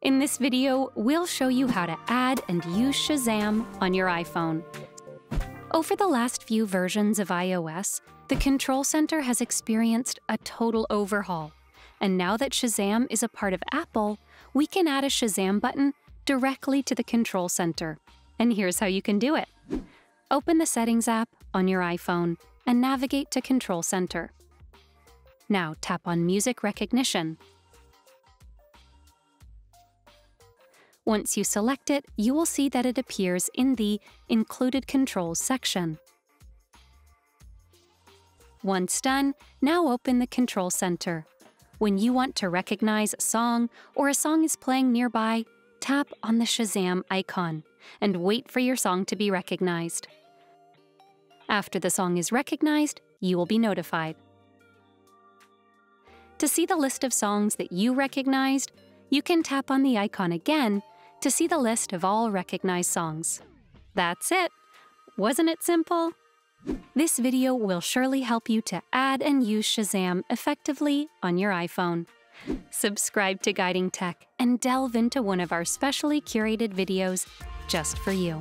In this video, we'll show you how to add and use Shazam on your iPhone. Over the last few versions of iOS, the Control Center has experienced a total overhaul. And now that Shazam is a part of Apple, we can add a Shazam button directly to the Control Center. And here's how you can do it. Open the Settings app on your iPhone and navigate to Control Center. Now tap on Music Recognition Once you select it, you will see that it appears in the Included Controls section. Once done, now open the Control Center. When you want to recognize a song or a song is playing nearby, tap on the Shazam icon and wait for your song to be recognized. After the song is recognized, you will be notified. To see the list of songs that you recognized, you can tap on the icon again to see the list of all recognized songs. That's it! Wasn't it simple? This video will surely help you to add and use Shazam effectively on your iPhone. Subscribe to Guiding Tech and delve into one of our specially curated videos just for you.